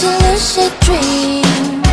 to lucid dreams